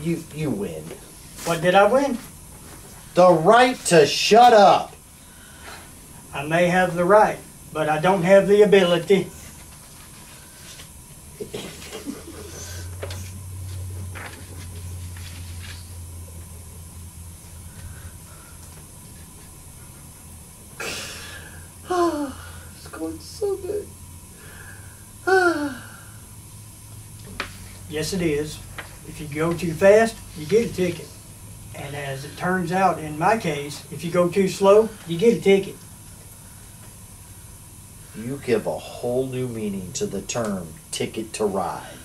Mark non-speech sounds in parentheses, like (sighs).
You you win. What did I win? The right to shut up. I may have the right, but I don't have the ability. (sighs) It's going so good. (sighs) Yes, it is. If you go too fast, you get a ticket. And as it turns out, in my case, if you go too slow, you get a ticket. You give a whole new meaning to the term ticket to ride.